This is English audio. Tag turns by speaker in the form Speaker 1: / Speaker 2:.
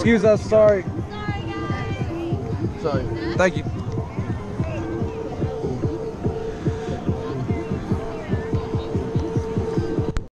Speaker 1: Excuse us, sorry. Sorry. Thank you.